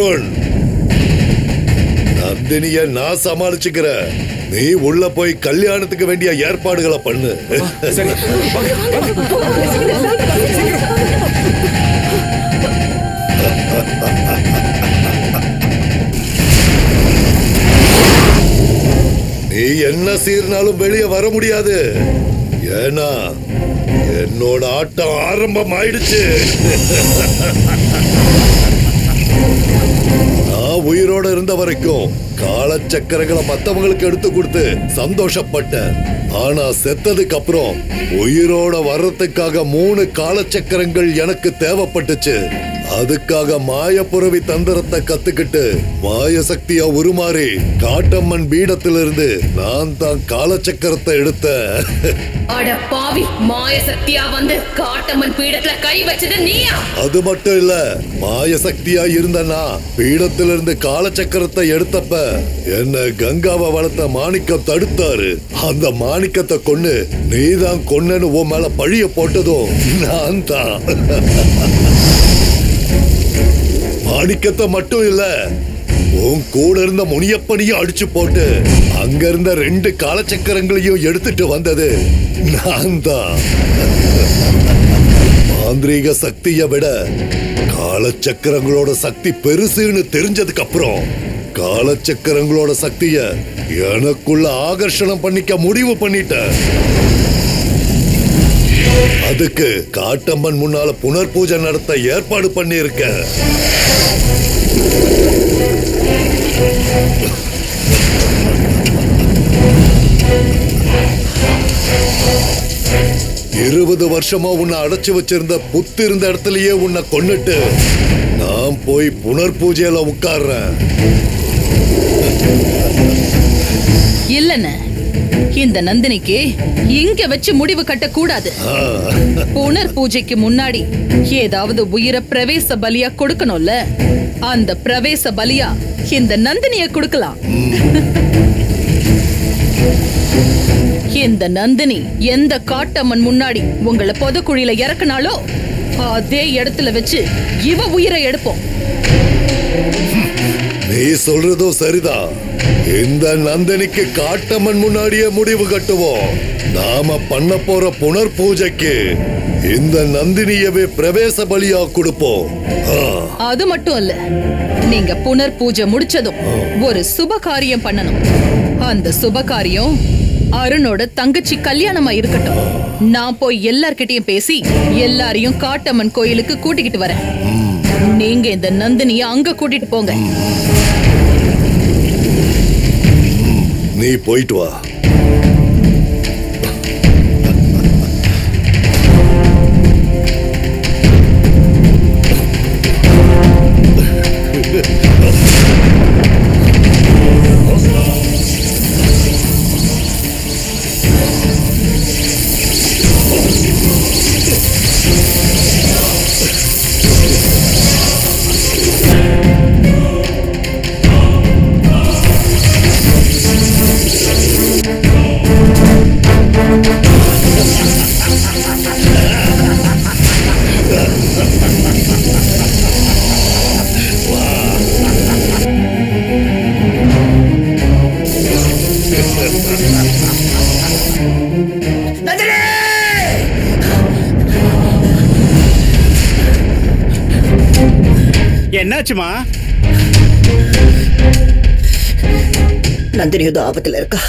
அருண் நந்தினிய நான் சமாளிச்சுக்கிறேன் நீ உள்ள போய் கல்யாணத்துக்கு வேண்டிய ஏற்பாடுகளை பண்ணு. நீ என்ன சீர்னாலும் வெளியே வர முடியாது. ஏன்னா என்னோட ஆட்டம் ஆரம்பம் ஆயிடுச்சு நான் உயிரோட இருந்த வரைக்கும் காலச்சக்கரங்களை மத்தவங்களுக்கு எடுத்து கொடுத்து சந்தோஷப்பட்டேன். ஆனா செத்ததுக்கு அப்புறம் உயிரோட வர்றதுக்காக மூணு காலச்சக்கரங்கள் எனக்கு தேவைப்பட்டுச்சு. அதுக்காக மாயப்புறவி தந்திரத்தை கத்துக்கிட்டு மாய சக்தியா உருமாறி காட்டம்மன் பீடத்திலிருந்து நான் தான் காலச்சக்கரத்தை எடுத்தேன். அட பாவி மாய சக்தியா வந்து காட்டம்மன் பீடத்துல கை வச்சது நீயா? அது மட்டும் இல்ல மாய சக்தியா இருந்தனா பீடத்திலிருந்து காலச்சக்கரத்தை எடுத்தப்ப என்ன கங்காவை வளர்த்த மாணிக்கம் தடுத்தாரு. அந்த மாணிக்கத்தை கொன்னு நீதான் கொன்னன்னு உன் மேல பழிய போட்டதும் நான் தான். மாணிக்கத்தை மட்டும் இல்ல உன் கூட இருந்த முனியப்பனையும் அடிச்சு போட்டு அங்க இருந்த ரெண்டு காலச்சக்கரங்களையும் எடுத்துட்டு வந்தது நான் தான் மாந்திரீக சக்தியை விட காலச்சக்கரங்களோட சக்தி பெருசுன்னு தெரிஞ்சதுக்கு அப்புறம் காலச்சக்கரங்களோட சக்திய எனக்குள்ள ஆகர்ஷணம் பண்ணிக்க முடிவு பண்ணிட்டேன். அதுக்கு காட்டம்மன் முன்னால புனர் பூஜை நடத்த ஏற்பாடு பண்ணியிருக்க. இருபது வருஷமா உன்னை அடைச்சு வச்சிருந்த புத்து இருந்த இடத்துலயே உன்னை கொன்னுட்டு நான் போய் புனர் பூஜையில உட்கார்றேன். இல்லைன்னு இந்த நந்தினிக்கு இங்க வச்சு முடிவு கட்ட கூடாது புனர் பூஜைக்கு முன்னாடி ஏதாவது உயிரை பிரவேச பலியா கொடுக்கணும்ல? அந்த பிரவேச பலியா இந்த நந்தினிய கொடுக்கலாம். இந்த நந்தினி எந்த காட்டம்மன் முன்னாடி உங்களை பொதக்குழியில இறக்குனாலோ அதே இடத்துல வச்சு இவ உயிரை எடுப்போம். நீ சொல்றதும் சரிதான். இந்த நந்தினிக்கு காட்டம்மன் முன்னாடியே முடிவு கட்டுவோம். நாம பண்ண போற புனர் பூஜைக்கு இந்த நந்தினியவே பிரவேச பலியா கொடுப்போம். அது மட்டும் இல்ல நீங்க புனர் பூஜை முடிச்சதும் ஒரு சுப காரியம் பண்ணணும். அந்த சுப காரியம் அருணோட தங்கச்சி கல்யாணமா இருக்கட்டும். நான் போய் எல்லார்கிட்டயும் பேசி எல்லாரையும் காட்டம்மன் கோயிலுக்கு கூட்டிக்கிட்டு வரேன். நீங்க இந்த நந்தினிய அங்க கூட்டிட்டு போங்க. நீ போயிட்டு வா. என்னாச்சுமா நந்தினி ஏதோ ஆபத்துல இருக்கா?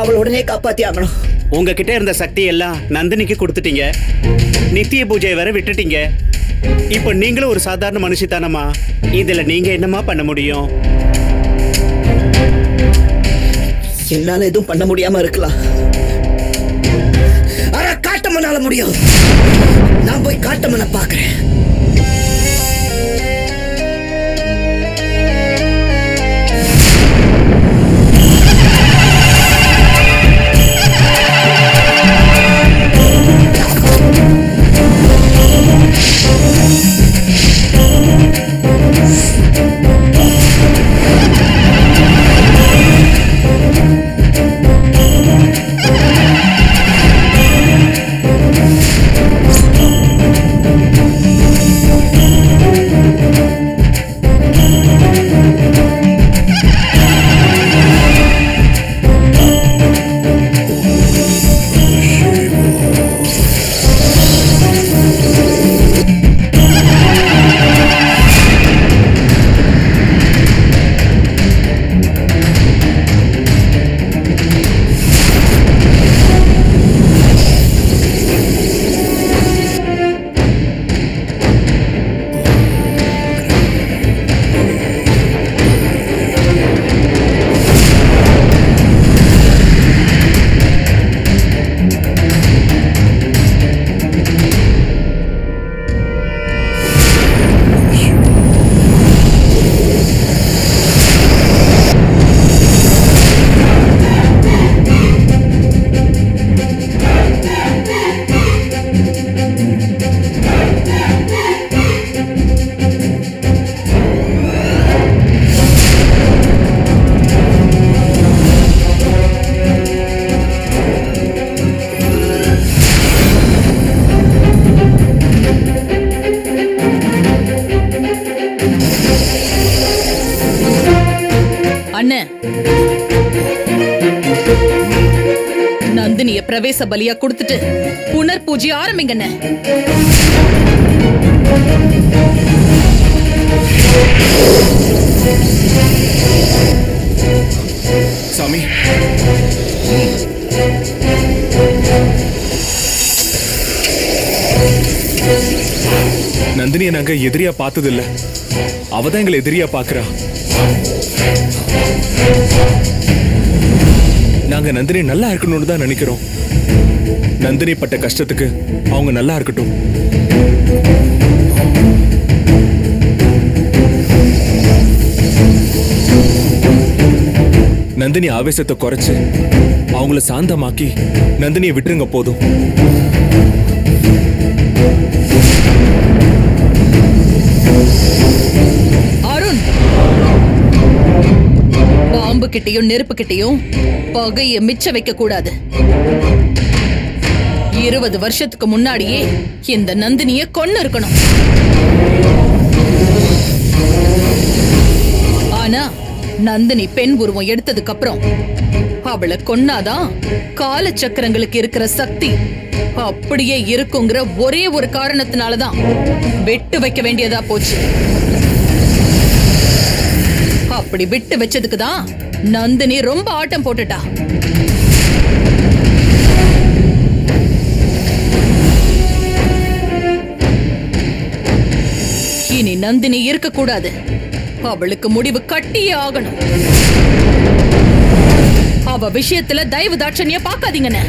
அவள உடனே காப்பாத்தி ஆகணும். உங்ககிட்ட இருந்த சக்தி எல்லாம் நந்தினிக்கு கொடுத்துட்டீங்க. நித்திய பூஜையை வேற விட்டுட்டீங்க. இப்போ நீங்களும் ஒரு சாதாரண மனுஷி தானம்மா இதுல நீங்க என்னமா பண்ண முடியும்? என்னால எதுவும் பண்ண முடியாம இருக்கலாம். ஆனா காட்டம்மனால முடியும். நான் போய் காட்டம்மனை பாக்குறேன் பிரவேச பலியா கொடுத்துட்டு புனர் பூஜை ஆரம்பிங்கண்ண. சாமி. நந்தினியை நாங்க எதிரியா பார்த்தது இல்ல அவதான் எங்களை எதிரியா பாக்குறா நாங்க நந்தினி நல்லா இருக்கணும்னு தான் நினைக்கிறோம். நந்தினி பட்ட கஷ்டத்துக்கு அவங்க நல்லா இருக்கட்டும். நந்தினி ஆவேசத்தை குறைச்சு அவங்கள சாந்தமாக்கி நந்தினியை விட்டுருங்க போதும். இரும்பு கிட்டயும் நெருப்பு கிட்டயும் பகைய மிச்ச வைக்க கூடாது இருபது வருஷத்துக்கு முன்னாடியே இந்த நந்தினிய கொன்னு இருக்கணும் ஆனா நந்தினி பெண் உருவம் எடுத்ததுக்கு அப்புறம் அவளை கொன்னாதான் கால சக்கரங்களுக்கு இருக்கிற சக்தி அப்படியே இருக்குங்கிற ஒரே ஒரு காரணத்தினாலதான் வெட்டு வைக்க வேண்டியதா போச்சு. அப்படி விட்டு வச்சதுக்கு தான் நந்தினி ரொம்ப ஆட்டம் போட்டுட்டா. இனி நந்தினி இருக்க கூடாது அவளுக்கு முடிவு கட்டியே ஆகணும். அவ விஷயத்துல தயவு தாட்சணிய பாக்காதீங்கன்னு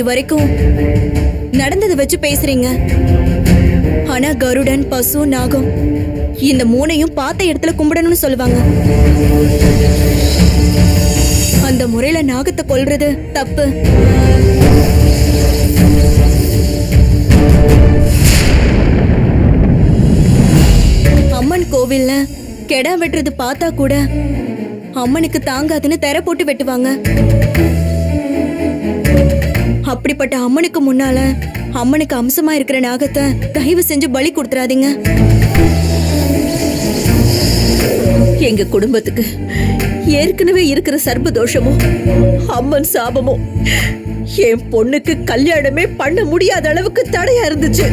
இது வரைக்கும் நடந்ததை வச்சு பேசுறீங்க. ஆனா கருடன் பசு நாகம் இந்த மூணையும் பார்த்த இடத்துல கும்பிடணும்னு சொல்லுவாங்க. அந்த முறையில நாகத்தை கொல்றது தப்பு. அம்மன் கோவில்ல கெடா வெட்டுறது பார்த்தா கூட அம்மனுக்கு தாங்காதுன்னு தெர போட்டு வெட்டுவாங்க. அப்படிப்பட்ட அம்மனுக்கு முன்னால அம்மனுக்கு அம்சமா இருக்கிற நாகத்தை தயவு செஞ்சு பலி கொடுத்துறாதீங்க. எங்க குடும்பத்துக்கு ஏற்கனவே இருக்கிற சர்ப தோஷமும் அம்மன் சாபமும் என் பொண்ணுக்கு கல்யாணமே பண்ண முடியாத அளவுக்கு தடையா இருந்துச்சு.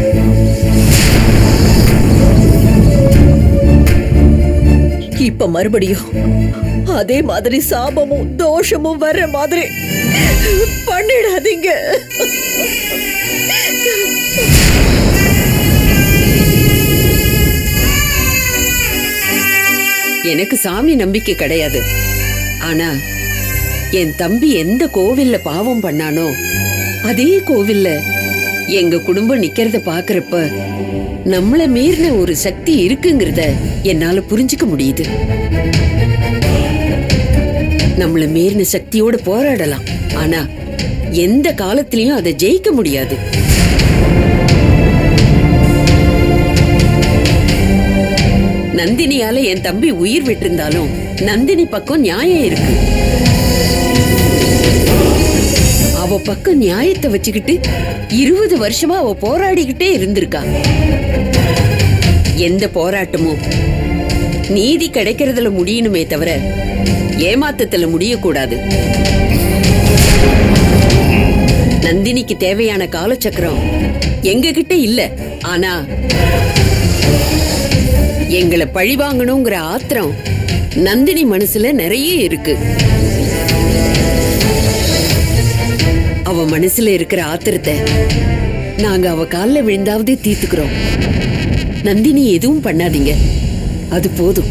இப்ப மறுபடியும் அதே மாதிரி சாபமும் தோஷமும் வர்ற மாதிரி பண்ணிடாதீங்க. எனக்கு சாமி நம்பிக்கை கிடையாது. ஆனா என் தம்பி எந்த கோவில்ல பாவம் பண்ணானோ அதே கோவில்ல எங்க குடும்பம் நிக்கிறத பாக்குறப்ப நம்மள மீறின ஒரு சக்தி இருக்குங்கிறத என்னால புரிஞ்சுக்க முடியுது. நம்மள மீறின சக்தியோட போராடலாம். ஆனா எந்த காலத்திலயும் அதை ஜெயிக்க முடியாது. நந்தினியால என் தம்பி உயிர் விட்டிருந்தாலும் நந்தினி பக்கம் நியாயம் இருக்கு. அவ பக்கம் நியாயத்தை வச்சுக்கிட்டு இருபது வருஷமா அவ போராடிக்கிட்டே இருந்திருக்கா. எந்த போராட்டமும் நீதி கிடைக்கிறதுல முடியணுமே தவிர ஏமாத்தத்துல முடியக்கூடாது. நந்தினிக்கு தேவையான காலச்சக்கரம் எங்க கிட்ட இல்ல. ஆனா எங்களை பழி வாங்கணுங்கிற ஆத்திரம் நந்தினி மனசுல நிறைய இருக்கு. அவ மனசுல இருக்கிற ஆத்திரத்தை நாங்க அவ கால்ல விழுந்தாவது தீர்த்துக்கிறோம். நந்தினி எதுவும் பண்ணாதீங்க. அது போதும்.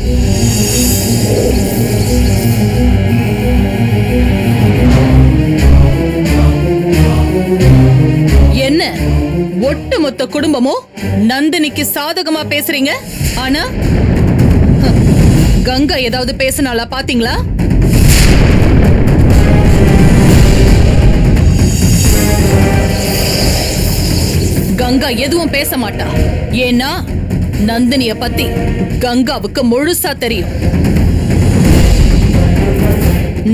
என்ன? ஒட்டுமொத்த குடும்பமும் நந்தினிக்கு சாதகமா பேசுறீங்க? ஆனா? கங்கா ஏதாவது பேசினாலா பாத்தீங்களா? கங்கா எதுவும் பேச மாட்டா. ஏன்னா நந்தினிய பத்தி கங்காவுக்கு முழுசா தெரியும்.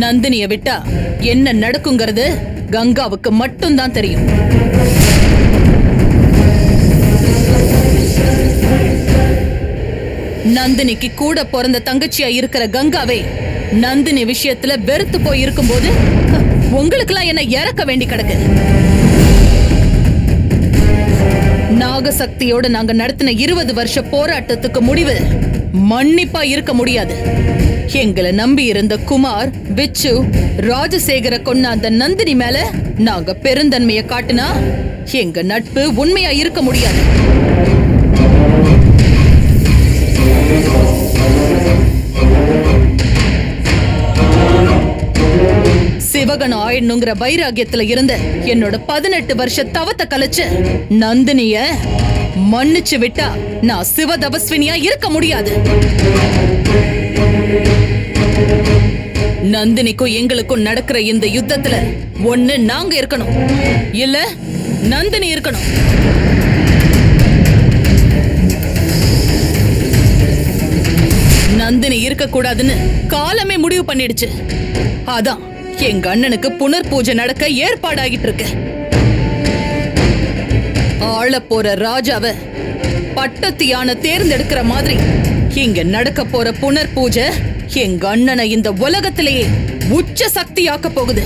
நந்தினிய விட்டா என்ன நடக்குங்கிறது கங்காவுக்கு மட்டும்தான் தெரியும். நந்தினிக்கு கூட பிறந்த தங்கச்சியா இருக்கிற கங்காவே நந்தினி விஷயத்துல வெறுத்து போய் இருக்கும்போது உங்களுக்கெல்லாம் என்ன இறக்க வேண்டி கிடக்கு? நாகசக்தியோட நாங்க நடத்தின இருபது வருஷ போராட்டத்துக்கு முடிவு. மன்னிப்பா இருக்க முடியாது. எங்களை நம்பி இருந்த குமார் விச்சு ராஜசேகர கொன்ன அந்த நந்தினி மேல நாங்க பெருந்தன்மையை காட்டினா எங்க நட்பு உண்மையா இருக்க முடியாது. சிவகணம் ஆயிடணுங்கிற வைராகியத்துல இருந்த என்னோட பதினெட்டு வருஷ தவத்தை கலைச்சு நந்தினிய மன்னிச்சு விட்டா நான் சிவதபஸ்வினியா இருக்க முடியாது. நந்தினிக்கும் எங்களுக்கும் நடக்கிற இந்த யுத்தத்துல ஒண்ணு நாங்க இருக்கணும். இல்ல நந்தினி இருக்கணும். நந்தினி இருக்க கூடாதுன்னு காலமே முடிவு பண்ணிடுச்சு. அதான். எங்க அண்ணனுக்கு புனர் பூஜை நடக்க ஏற்பாடாகிட்டு இருக்கு ஆள போற ராஜாவ பட்டத்து யானை தேர்ந்தெடுக்கிற மாதிரி. இங்க நடக்க போற புனர் பூஜை எங்க அண்ணனை இந்த உலகத்திலேயே உச்ச சக்தியாக்க போகுது.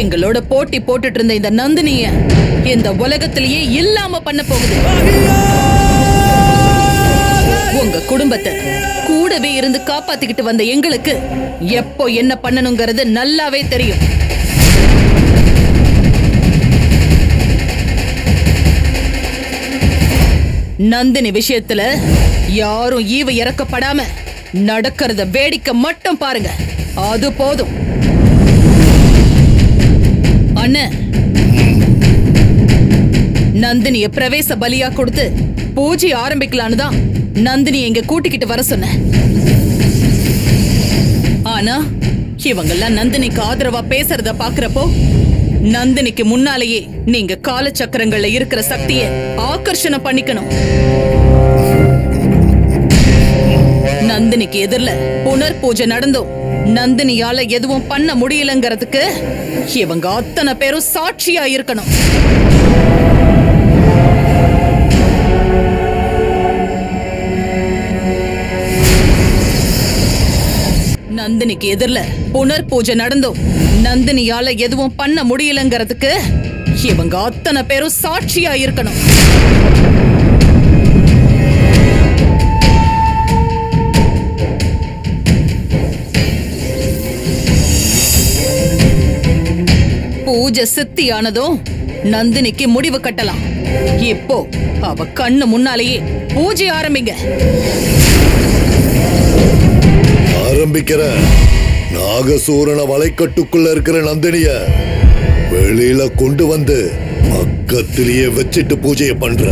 எங்களோட போட்டி போட்டுட்டு இருந்த இந்த நந்தினிய இந்த உலகத்திலேயே இல்லாம பண்ண போகுது. உங்க குடும்பத்தை கூடவே இருந்து காப்பாத்திக்கிட்டு வந்த எங்களுக்கு எப்போ என்ன பண்ணணுங்கிறது நல்லாவே தெரியும். நந்தினி விஷயத்துல யாரும் ஈவு இறக்கப்படாம நடக்கிறத வேடிக்கை மட்டும் பாருங்க. அது போதும். அண்ணன் நந்தினிய பிரவேச பலியா கொடுத்து பூஜை ஆரம்பிக்கலான்னு தான் நந்தினி எங்க கூட்டிக்கிட்டு வர சொன்னேன் ஆனா இவங்கெல்லாம் நந்தினிக்கு ஆதரவா பேசுறத பாக்குறப்போ நந்தினிக்கு முன்னாலேயே நீங்க கால சக்கரங்கள்ல இருக்கிற சக்தியை ஆகர்ஷணம் பண்ணிக்கணும். நந்தினிக்கு எதிரில் புனர் பூஜை நடந்தோம் நந்தினியால எதுவும் பண்ண முடியலங்கிறதுக்கு இவங்க அத்தனை பேரும் சாட்சியா இருக்கணும். நந்தினிக்கு எதிரில புனர் பூஜை நடந்தோம். நந்தினியால எதுவும் பண்ண முடியலங்கிறதுக்கு இவங்க அத்தனை பேரும் சாட்சியா இருக்கணும். பூஜை சித்தியானதும் நந்தினிக்கு முடிவு கட்டலாம். இப்போ அவ கண்ணு முன்னாலேயே பூஜை ஆரம்பிங்க. ஆரம்பிக்கிற நாகசூரன வலைக்கட்டுக்குள்ள இருக்கிற நந்தினிய வெளியில கொண்டு வந்து பக்கத்திலேயே வச்சிட்டு பூஜையை பண்ற.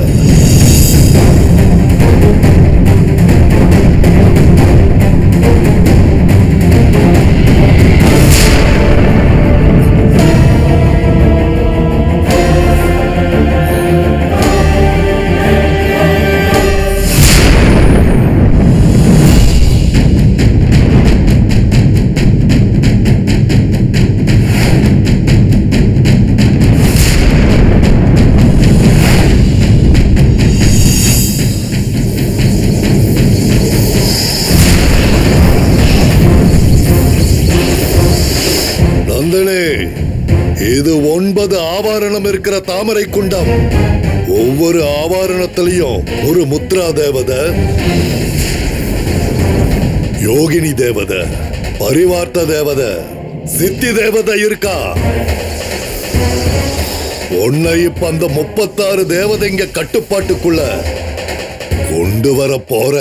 இருக்கிற தாமரை குண்டம். ஒவ்வொரு ஆவாரணத்திலையும் ஒரு முத்ரா தேவத யோகினி தேவத பரிவார்த்த தேவதை சித்தி தேவதை இருக்கா? உன்னை இப்ப அந்த முப்பத்தாறு தேவதைங்க கட்டுப்பாட்டுக்குள்ள கொண்டு வர போற.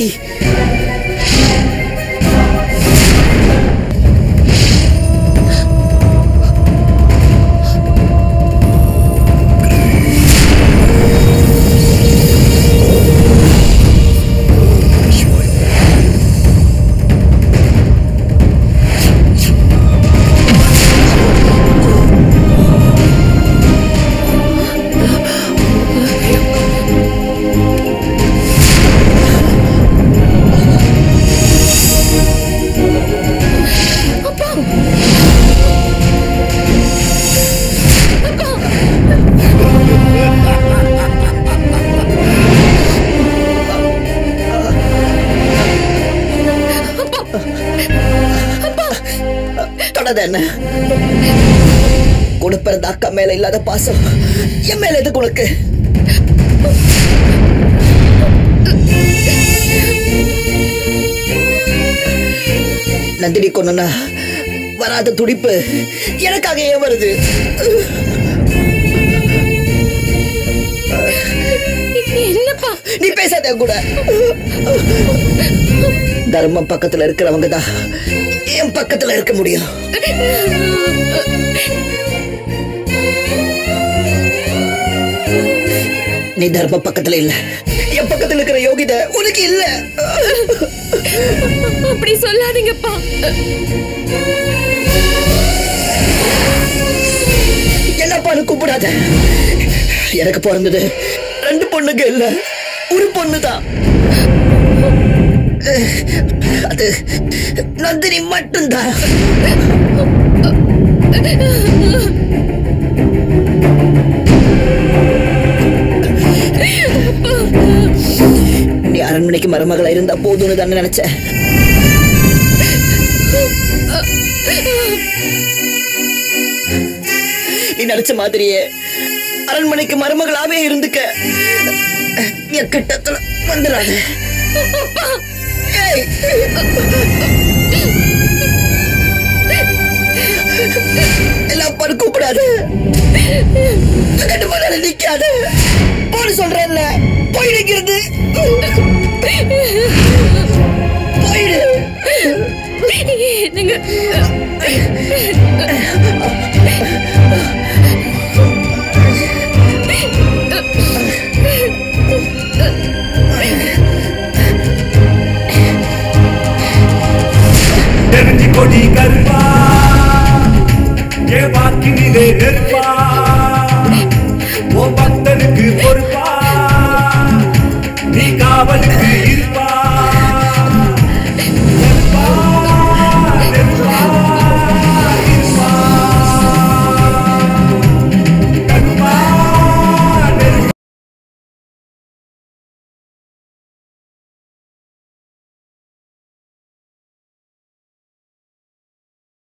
Hey! என்ன? கூட பிறந்த அக்கா மேல இல்லாத பாசம். என் மேல எதுக்கு உனக்கு? நந்தினி கொன்னா வராத துடிப்பு எனக்காக ஏன் வருது? என்னப்பா? நீ பேசாத கூட. தர்மம் பக்கத்துல இருக்கிறவங்க தான் என் பக்கத்துல இருக்க முடியும். நீ தர்ம பக்கத்துல இல்ல. என் பக்கத்துல இருக்கிற யோகிதை உனக்கு இல்ல. அப்படி சொல்லாதீங்கப்பா. என்னப்பான்னு கூப்பிடாத? எனக்கு பிறந்தது ரெண்டு பொண்ணுங்க இல்ல. ஒரு பொண்ணுதான். அது நந்தினி மட்டும்தான். நீ அரண்மனைக்கு மருமகளா இருந்தா போதும்னு தானே நினைச்ச? நீ நினைச்ச மாதிரியே அரண்மனைக்கு மருமகளாவே இருந்துக்க. என் கிட்டத்துல வந்துடாது எல்லாம் பாரு கூப்பிடாத. கண்டு முதல்ல நிக்காத. போன்னு சொல்றேன்ல போயிடுங்கிறது போயிடு